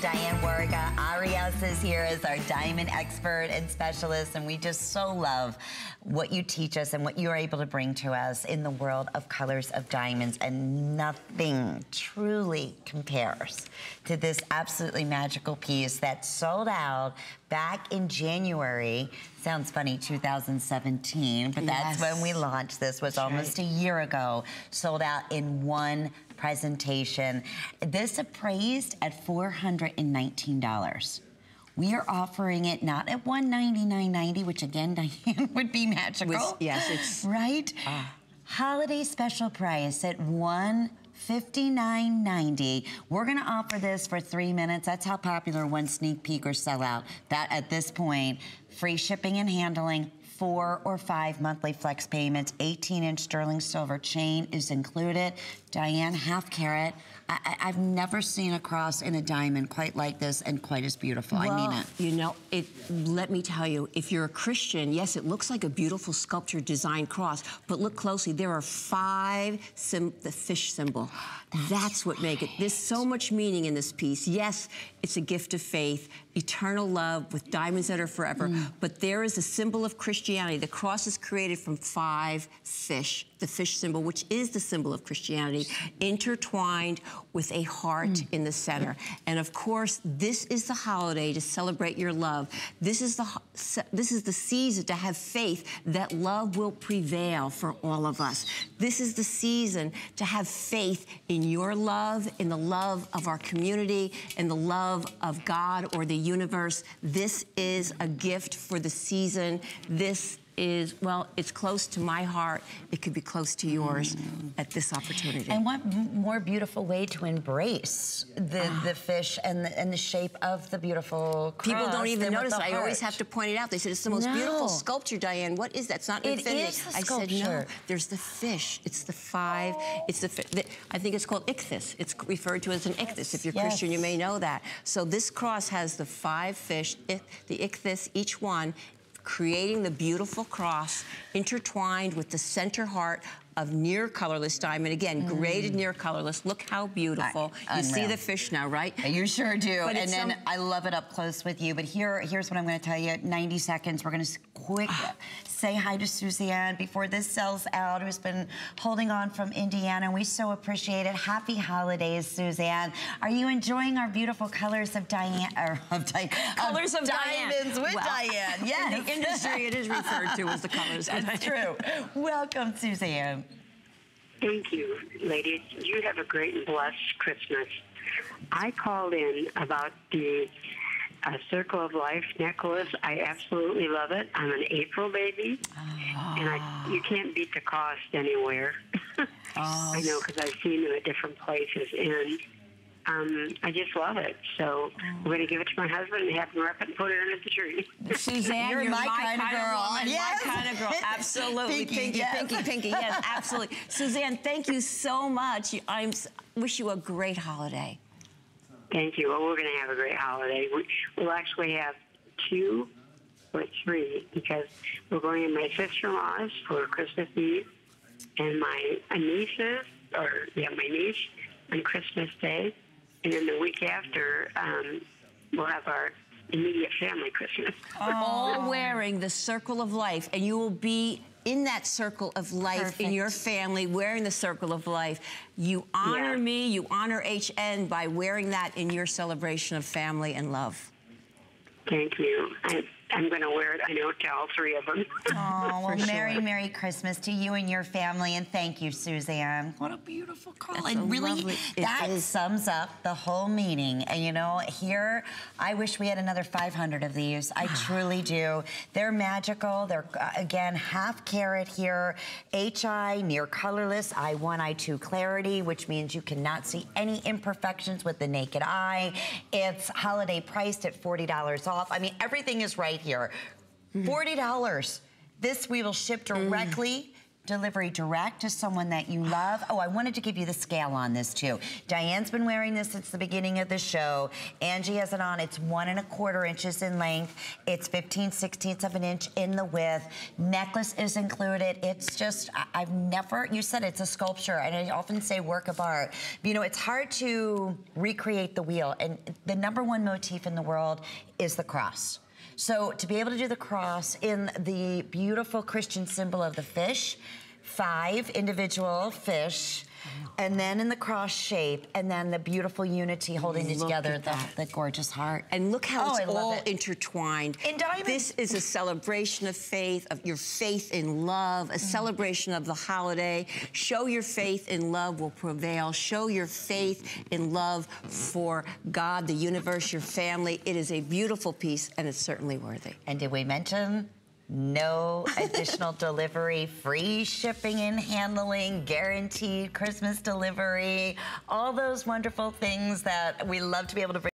Diane Warga Arias is here as our diamond expert and specialist, and we just so love what you teach us and what you're able to bring to us in the world of colors of diamonds, and nothing truly compares to this absolutely magical piece that sold out back in January. Sounds funny, 2017, but that's Yes. when we launched this, was That's almost right. a year ago, sold out in one presentation. This appraised at $419. We are offering it not at $199.90, which again, Diane, would be magical. Was- yes, it's- Right? Ah. Holiday special price at one. $59.90. We're gonna offer this for three minutes. That's how popular one sneak peek or sellout. That at this point, free shipping and handling, four or five monthly flex payments, 18 inch sterling silver chain is included. Diane, half carat. I, I've never seen a cross in a diamond quite like this and quite as beautiful. I mean it. You know, it. Let me tell you, if you're a Christian, yes, it looks like a beautiful sculpture designed cross, but look closely. There are five sim- the fish symbol. That's what make it. There's so much meaning in this piece. Yes, it's a gift of faith, eternal love with diamonds that are forever. Mm. But there is a symbol of Christianity. The cross is created from five fish. The fish symbol, which is the symbol of Christianity, intertwined with a heart mm. in the center. And of course, this is the holiday to celebrate your love. This is the this is the season to have faith that love will prevail for all of us. This is the season to have faith in your love, in the love of our community, in the love of God or the universe. This is a gift for the season. This is, well, it's close to my heart. It could be close to yours at this opportunity. And what more beautiful way to embrace the, the fish and the, and the shape of the beautiful cross People don't even notice. I always have to point it out. They said it's the most No. beautiful sculpture, Diane. What is that? It's not It infinity. is I said no. sculpture. There's the fish. It's the five. It's the, the. I think it's called ichthys. It's referred to as an ichthys. If you're Yes. Christian, you may know that. So this cross has the five fish, the ichthys, each one creating the beautiful cross intertwined with the center heart of near colorless diamond. Again, mm. graded near colorless. Look how beautiful. I- you see the fish now, right? Uh, you sure do. But and then some- I love it up close with you. But here, here's what I'm going to tell you. 90 seconds. We're going to quick ah. say hi to Suzanne before this sells out, who's been holding on from Indiana. We so appreciate it. Happy holidays, Suzanne. Are you enjoying our beautiful colors of Diane? Or of, Di- Colors of Diane. diamonds with Well, Diane. Yes. In the industry, it is referred to as the colors. of That's Diane. true. Welcome, Suzanne. Thank you, ladies. You have a great and blessed Christmas. I called in about the uh, Circle of Life necklace. I absolutely love it. I'm an April baby, and I, you can't beat the cost anywhere. I know because I've seen them at different places, and um, I just love it. So we're going to give it to my husband and have him wrap it and put it under the tree. Suzanne, You're you're, my my, kind of girl. woman, Yes. my kind of girl. Absolutely, Pinky, pinky, yes. pinky, pinky. Yes, absolutely. Suzanne, thank you so much. I'm wish you a great holiday. Thank you. Well, we're going to have a great holiday. We, we'll actually have two or three because we're going to my sister-in-law's for Christmas Eve and my nieces, or yeah, my niece on Christmas Day, and then the week after um, we'll have our immediate family Christmas. All wearing the circle of life, and you will be in that circle of life in your family, wearing the circle of life. You honor Yeah. me, you honor HN by wearing that in your celebration of family and love. Thank you. I, I'm going to wear it. I know to all three of them. Oh, well, For Merry. Merry Christmas to you and your family, and thank you, Suzanne. What a beautiful call. That's and a really, lovely- it that is. sums up the whole meeting. And you know, here, I wish we had another 500 of these. I truly do. They're magical. They're, uh, again, half carat here, HI, near colorless, I1, I2 clarity, which means you cannot see any imperfections with the naked eye. It's holiday priced at $40 off. I mean, everything is right here. Mm-hmm. $40. This we will ship mm. directly delivery direct to someone that you love. Oh, I wanted to give you the scale on this too. Diane's been wearing this since the beginning of the show. Angie has it on. It's one and a quarter inches in length. It's 15 sixteenths of an inch in the width. Necklace is included. It's just, I've never, you said it's a sculpture, and I often say work of art. You know, it's hard to recreate the wheel, and the number one motif in the world is the cross. So to be able to do the cross in the beautiful Christian symbol of the fish, five individual fish, and then in the cross shape, and then the beautiful unity holding it together, the, the gorgeous heart. And look how Oh, it's all it. intertwined. In diamonds. This is a celebration of faith, of your faith in love, Mm. a celebration of the holiday. Show your faith in love will prevail. Show your faith in love for God, the universe, your family. It is a beautiful piece, and it's certainly worthy. And did we mention no additional delivery, free shipping and handling, guaranteed Christmas delivery, all those wonderful things that we love to be able to bring